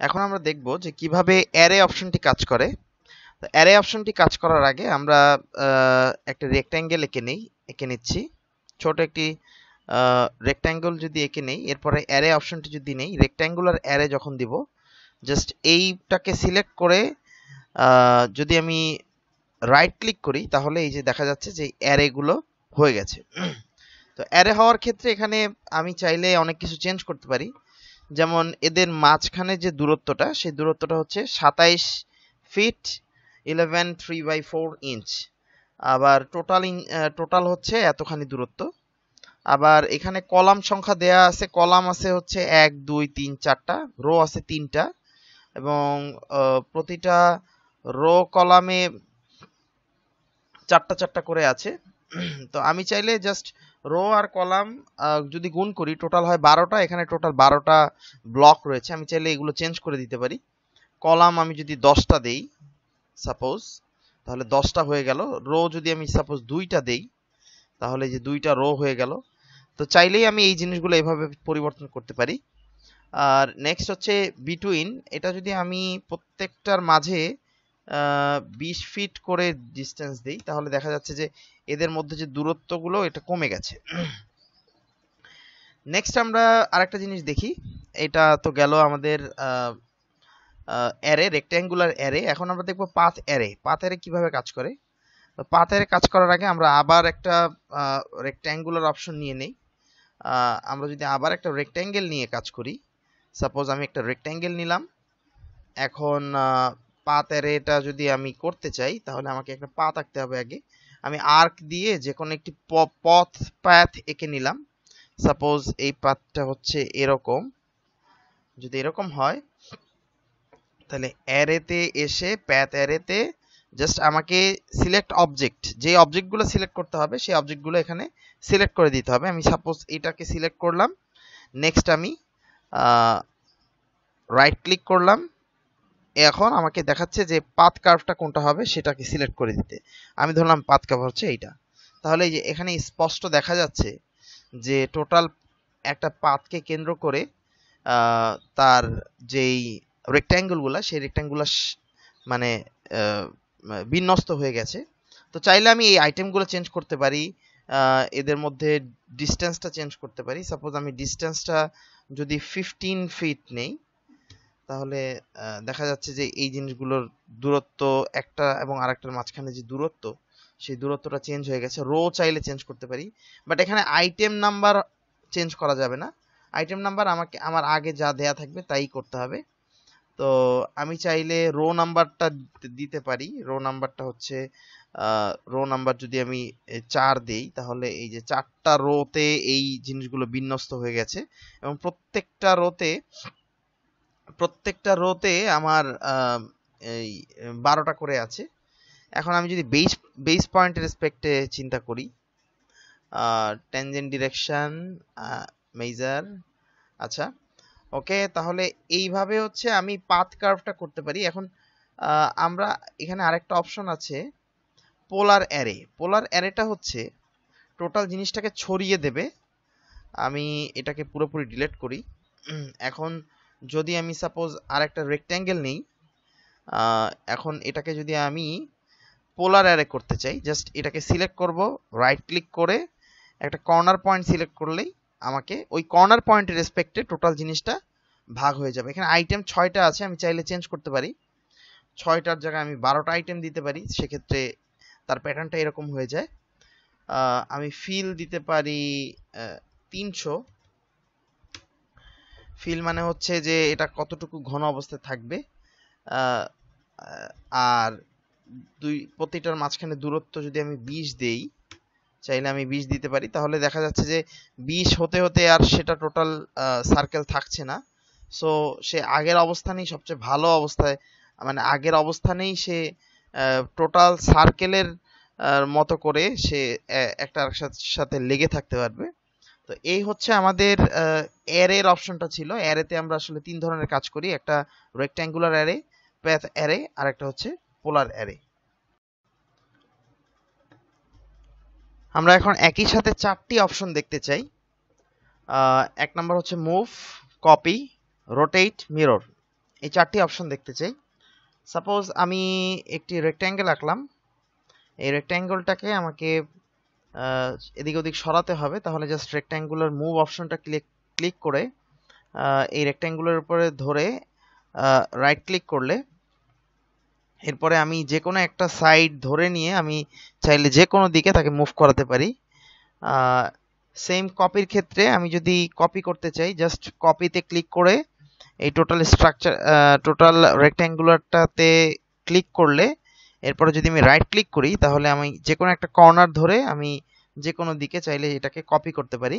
এখন আমরা দেখব যে কীভাবে অ্যারে অপশনটি কাজ করে। তো অ্যারে অপশনটি কাজ করার আগে আমরা একটা রেক্ট্যাঙ্গেল এঁকে নেই, এঁকে নিচ্ছি। ছোট একটি রেক্ট্যাঙ্গেল যদি এঁকে নেই, এরপরে অ্যারে অপশনটি যদি নেই রেক্ট্যাঙ্গুলার অ্যারে যখন দিব জাস্ট এইটাকে সিলেক্ট করে যদি আমি রাইট ক্লিক করি, তাহলে এই যে দেখা যাচ্ছে যে অ্যারেগুলো হয়ে গেছে। তো অ্যারে হওয়ার ক্ষেত্রে এখানে আমি চাইলে অনেক কিছু চেঞ্জ করতে পারি। যেমন এদের মাঝখানে যে দূরত্বটা, সেই দূরত্বটা হচ্ছে সাতাইশ feet eleven three by four inch আবার টোটাল টোটাল হচ্ছে এতখানি দূরত্ব। আবার এখানে কলাম সংখ্যা দেয়া আছে, কলাম আছে হচ্ছে এক, দুই, তিন, চারটা, রো আছে তিনটা। এবং প্রতিটা রো কলামে চারটা চারটা করে আছে। তো আমি চাইলে জাস্ট রো আর কলাম যদি গুণ করি টোটাল হয় বারোটা, এখানে টোটাল বারোটা ব্লক রয়েছে, আমি চাইলে এগুলো চেঞ্জ করে দিতে পারি। কলাম আমি যদি দশটা দেই সাপোজ তাহলে দশটা হয়ে গেল। রো যদি আমি সাপোজ দুইটা দেই, তাহলে যে দুইটা রো হয়ে গেল। তো চাইলেই আমি এই জিনিসগুলো এভাবে পরিবর্তন করতে পারি। আর নেক্সট হচ্ছে বিটুইন এটা যদি আমি প্রত্যেকটার মাঝে বিশ ফিট করে ডিস্টেন্স দিই, তাহলে দেখা যাচ্ছে যে এদের মধ্যে যে দূরত্বগুলো, এটা কমে গেছে। নেক্সট আমরা আরেকটা জিনিস দেখি, এটা তো গেল আমাদের অ্যারে রেক্ট্যাঙ্গুলার অ্যারে এখন আমরা দেখব পাথ অ্যারে পাথ অ্যারে কীভাবে কাজ করে? তো পাথ অ্যারে কাজ করার আগে আমরা আবার একটা রেক্ট্যাঙ্গুলার অপশন নিয়ে নেই। আমরা যদি আবার একটা রেক্ট্যাঙ্গেল নিয়ে কাজ করি সাপোজ আমি একটা রেক্ট্যাঙ্গেল নিলাম। এখন পাথ অ্যারেটা যদি আমি করতে চাই, তাহলে আমাকে একটা পাথ আঁকতে হবে আগে। আমি আর্ক দিয়ে যে কোনো একটি পথ প্যাথ এঁকে নিলাম। সাপোজ এই পাথটা হচ্ছে এরকম। যদি এরকম হয়, তাহলে অ্যারেতে এসে প্যাথ অ্যারেতে জাস্ট আমাকে সিলেক্ট অবজেক্ট যে অবজেক্টগুলো সিলেক্ট করতে হবে, সেই অবজেক্টগুলো এখানে সিলেক্ট করে দিতে হবে। আমি সাপোজ এটাকে সিলেক্ট করলাম। নেক্সট আমি রাইট ক্লিক করলাম। এখন আমাকে দেখাচ্ছে যে পাথ কার্ভটা কোনটা হবে সেটাকে সিলেক্ট করে দিতে। আমি ধরলাম পাথ কার্ভ হচ্ছে এইটা। তাহলে এই যে এখানে স্পষ্ট দেখা যাচ্ছে যে টোটাল একটা পাথকে কেন্দ্র করে তার যেই রেক্ট্যাঙ্গেলগুলো সেই রেক্ট্যাঙ্গুলো মানে বিন্যস্ত হয়ে গেছে। তো চাইলে আমি এই আইটেমগুলো চেঞ্জ করতে পারি এদের মধ্যে ডিস্টেন্সটা চেঞ্জ করতে পারি। সাপোজ আমি ডিস্টেন্সটা যদি ফিফটিন ফিট নেই তাহলে দেখা যাচ্ছে যে এই জিনিসগুলোর দূরত্ব একটা এবং আরেকটার মাঝখানে যে দূরত্ব, সেই দূরত্বটা চেঞ্জ হয়ে গেছে। রো চাইলে চেঞ্জ করতে পারি। বাট এখানে আইটেম নাম্বার চেঞ্জ করা যাবে না। আইটেম নাম্বার আমাকে, আমার আগে যা দেয়া থাকবে তাই করতে হবে। তো আমি চাইলে রো নাম্বারটা দিতে পারি। রো নাম্বারটা হচ্ছে রো নাম্বার যদি আমি চার দেই, তাহলে এই যে চারটা রোতে এই জিনিসগুলো বিন্যস্ত হয়ে গেছে। এবং প্রত্যেকটা রোতে প্রত্যেকটা রোতে আমার এই বারোটা করে আছে। এখন আমি যদি বেস বেস পয়েন্টের রেসপেক্টে চিন্তা করি টেনজেন্ট ডিরেকশন মেজার আচ্ছা ওকে তাহলে এইভাবে হচ্ছে আমি পাথ কার্ভটা করতে পারি। এখন আমরা এখানে আরেকটা অপশন আছে পোলার অ্যারে পোলার অ্যারেটা হচ্ছে টোটাল জিনিসটাকে ছড়িয়ে দেবে। আমি এটাকে পুরোপুরি ডিলেট করি। এখন যদি আমি সাপোজ আর একটা রেক্ট্যাঙ্গেল নেই এখন এটাকে যদি আমি পোলার অ্যারে করতে চাই জাস্ট এটাকে সিলেক্ট করব রাইট ক্লিক করে একটা কর্নার পয়েন্ট সিলেক্ট করলেই আমাকে ওই কর্নার পয়েন্টের রেসপেক্টে টোটাল জিনিসটা ভাগ হয়ে যাবে। এখানে আইটেম ছয়টা আছে, আমি চাইলে চেঞ্জ করতে পারি। ছয়টার জায়গায় আমি বারোটা আইটেম দিতে পারি, সেক্ষেত্রে তার প্যাটার্নটা এরকম হয়ে যায়। আমি ফিল দিতে পারি তিনশো। ফিল মানে হচ্ছে যে এটা কতটুকু ঘন অবস্থায় থাকবে আর দুই, প্রতিটার মাঝখানে দূরত্ব যদি আমি বিশ দেই, চাইলে আমি বিশ দিতে পারি, তাহলে দেখা যাচ্ছে যে বিশ হতে হতে আর সেটা টোটাল সার্কেল থাকছে না। সো সে আগের অবস্থানেই সবচেয়ে ভালো অবস্থায় মানে আগের অবস্থানেই সে টোটাল সার্কেলের মতো করে সে একটা সাথে লেগে থাকতে পারবে। তো এই হচ্ছে আমাদের অ্যারের অপশনটা ছিল। অ্যারেতে আমরা আসলে তিন ধরনের কাজ করি। একটা রেক্ট্যাঙ্গুলার অ্যারে প্যাথ অ্যারে আর একটা হচ্ছে পোলার অ্যারে আমরা এখন একই সাথে চারটি অপশন দেখতে চাই। এক নম্বর হচ্ছে মুভ কপি রোটেট মিরর এই চারটি অপশন দেখতে চাই। সাপোজ আমি একটি রেক্ট্যাঙ্গেল আঁকলাম। এই রেক্ট্যাঙ্গেলটাকে আমাকে এদিক ওদিক সরাতে হবে, তাহলে জাস্ট রেক্ট্যাঙ্গুলার মুভ অপশনটা ক্লিক ক্লিক করে এই রেক্ট্যাঙ্গুলার উপরে ধরে রাইট ক্লিক করলে, এরপরে আমি যে কোনো একটা সাইড ধরে নিয়ে আমি চাইলে যে কোনো দিকে তাকে মুভ করাতে পারি। সেম কপির ক্ষেত্রে আমি যদি কপি করতে চাই জাস্ট কপিতে ক্লিক করে, এই টোটাল স্ট্রাকচার টোটাল রেক্ট্যাঙ্গুলারটাতে ক্লিক করলে এরপরে যদি আমি রাইট ক্লিক করি, তাহলে আমি যে কোনো একটা কর্নার ধরে আমি যে কোনো দিকে চাইলে এটাকে কপি করতে পারি।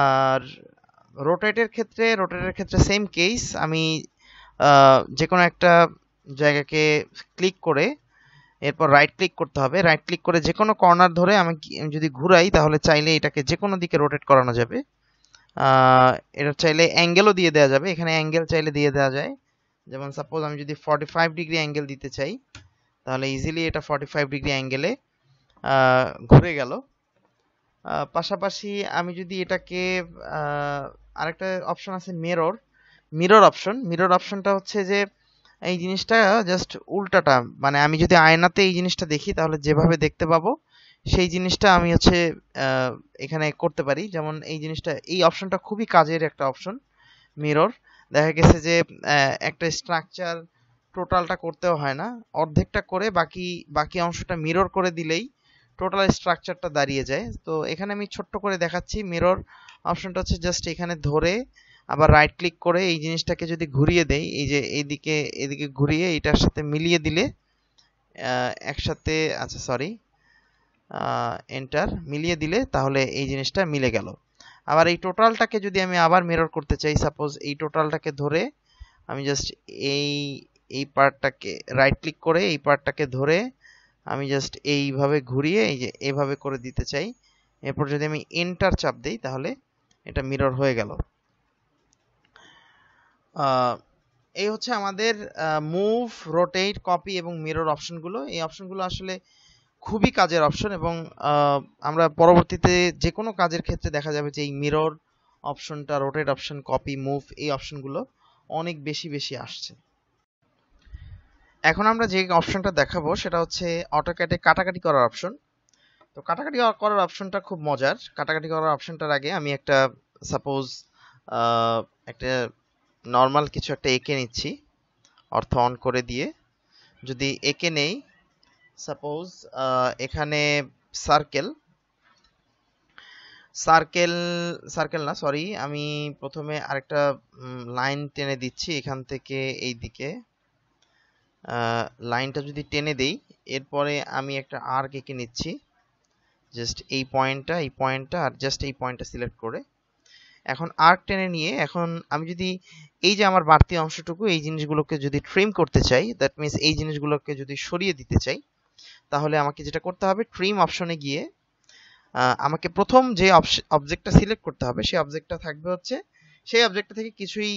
আর রোটেটের ক্ষেত্রে রোটেটের ক্ষেত্রে সেম কেস আমি যে কোনো একটা জায়গাকে ক্লিক করে এরপর রাইট ক্লিক করতে হবে। রাইট ক্লিক করে যে কোনো কর্নার ধরে আমি যদি ঘুরাই, তাহলে চাইলে এটাকে যে কোনো দিকে রোটেট করানো যাবে। এটা চাইলে অ্যাঙ্গেলও দিয়ে দেওয়া যাবে। এখানে অ্যাঙ্গেল চাইলে দিয়ে দেওয়া যায়। যেমন সাপোজ আমি যদি ফর্টি ফাইভ ডিগ্রি অ্যাঙ্গেল দিতে চাই তাহলে ইজিলি এটা ফর্টি ফাইভ ডিগ্রি অ্যাঙ্গেলে ঘুরে গেল। পাশাপাশি আমি যদি এটাকে আরেকটা অপশন আছে মিরর মিরর অপশন মিরর অপশনটা হচ্ছে যে, এই জিনিসটা জাস্ট উল্টাটা মানে আমি যদি আয়নাতে এই জিনিসটা দেখি তাহলে যেভাবে দেখতে পাবো, সেই জিনিসটা আমি হচ্ছে এখানে করতে পারি। যেমন এই জিনিসটা, এই অপশনটা খুবই কাজের একটা অপশন মিরর দেখা গেছে যে একটা স্ট্রাকচার টোটালটা করতেও হয় না। অর্ধেকটা করে বাকি বাকি অংশটা মিরর করে দিলেই টোটাল স্ট্রাকচারটা দাঁড়িয়ে যায়। তো এখানে আমি ছোট্ট করে দেখাচ্ছি মিরর অপশনটা হচ্ছে জাস্ট এখানে ধরে আবার রাইট ক্লিক করে এই জিনিসটাকে যদি ঘুরিয়ে দেই, এই যে এইদিকে এদিকে ঘুরিয়ে এটার সাথে মিলিয়ে দিলে একসাথে আচ্ছা সরি এন্টার মিলিয়ে দিলে তাহলে এই জিনিসটা মিলে গেল। আবার এই টোটালটাকে যদি আমি আবার মিরর করতে চাই সাপোজ এই টোটালটাকে ধরে আমি জাস্ট এই এই পার্টটাকে রাইট ক্লিক করে এই পার্টটাকে ধরে আমি জাস্ট এইভাবে ঘুরিয়ে এই যে এভাবে করে দিতে চাই। এরপর যদি আমি এন্টার চাপ দিই তাহলে এটা মিরর হয়ে গেল। এই হচ্ছে আমাদের মুভ রোটেট কপি এবং মিরর অপশনগুলো এই অপশনগুলো আসলে খুবই কাজের অপশন এবং আমরা পরবর্তীতে যে কোনো কাজের ক্ষেত্রে দেখা যাবে যে এই মিরর অপশনটা রোটেট অপশন কপি মুভ এই অপশনগুলো অনেক বেশি বেশি আসছে। এখন আমরা যে অপশনটা দেখাবো, সেটা হচ্ছে অটোক্যাটে কাটাকাটি করার অপশন তো কাটাকাটি করার অপশনটা খুব মজার। কাটাকাটি করার অপশনটার আগে আমি একটা সাপোজ একটা নর্মাল কিছু একটা এঁকে নিচ্ছি, অর্থ অন করে দিয়ে। যদি এঁকে নেই সাপোজ এখানে সার্কেল সার্কেল সার্কেল না সরি আমি প্রথমে আরেকটা লাইন টেনে দিচ্ছি এখান থেকে এই দিকে লাইনটা যদি টেনে দেই, এরপরে আমি একটা আর্ক এঁকে নিচ্ছি। জাস্ট এই পয়েন্টটা এই পয়েন্টটা আর জাস্ট এই পয়েন্টটা সিলেক্ট করে। এখন আর্ক টেনে নিয়ে, এখন আমি যদি এই যে আমার বাড়তি অংশটুকু, এই জিনিসগুলোকে যদি ট্রিম করতে চাই দ্যাট মিনস এই জিনিসগুলোকে যদি সরিয়ে দিতে চাই, তাহলে আমাকে যেটা করতে হবে ট্রিম অপশনে গিয়ে আমাকে প্রথম যে অবজেক্টটা সিলেক্ট করতে হবে, সেই অবজেক্টটা থাকবে হচ্ছে, সেই অবজেক্টটা থেকে কিছুই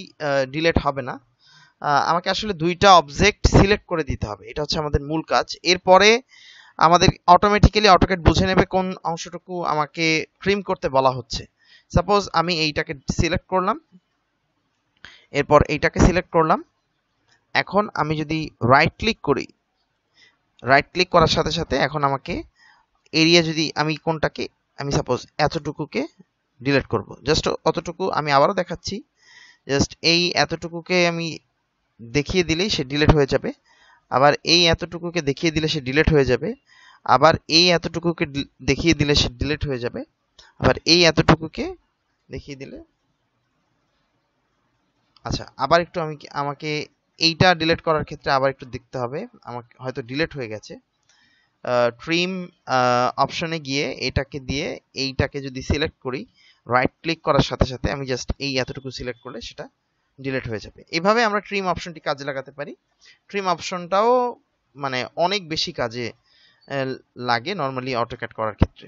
ডিলেট হবে না। আমাকে আসলে দুইটা অবজেক্ট সিলেক্ট করে দিতে হবে। এটা হচ্ছে আমাদের মূল কাজ। এরপরে আমাদের অটোমেটিক্যালি অটোকেট বুঝে নেবে কোন অংশটুকু আমাকে ট্রিম করতে বলা হচ্ছে। সাপোজ আমি এইটাকে সিলেক্ট করলাম। এরপর এইটাকে সিলেক্ট করলাম। এখন আমি যদি রাইট ক্লিক করি রাইট ক্লিক করার সাথে সাথে এখন আমাকে এরিয়া যদি আমি কোনটাকে, আমি সাপোজ এতটুকুকে ডিলিট করব। জাস্ট অতটুকু আমি আবারও দেখাচ্ছি। জাস্ট এই এতটুকুকে আমি দেখিয়ে দিলেই সে ডিলেট হয়ে যাবে। আবার এই এতটুকুকে দেখিয়ে দিলে সে ডিলেট হয়ে যাবে। আবার এই এতটুকুকে দেখিয়ে দিলে সে ডিলেট হয়ে যাবে। আবার এই এতটুকুকে দেখিয়ে দিলে আচ্ছা আবার একটু আমি আমাকে এইটা ডিলেট করার ক্ষেত্রে আবার একটু দেখতে হবে। আমাকে হয়তো ডিলেট হয়ে গেছে। ট্রিম অপশনে গিয়ে এটাকে দিয়ে এইটাকে যদি সিলেক্ট করি রাইট ক্লিক করার সাথে সাথে আমি জাস্ট এই এতটুকু সিলেক্ট করলে সেটা ডিলিট হয়ে যাবে। এভাবে আমরা ট্রিম অপশনটি কাজে লাগাতে পারি। ট্রিম অপশনটাও মানে অনেক বেশি কাজে লাগে নর্মালি অটোক্যাট করার ক্ষেত্রে।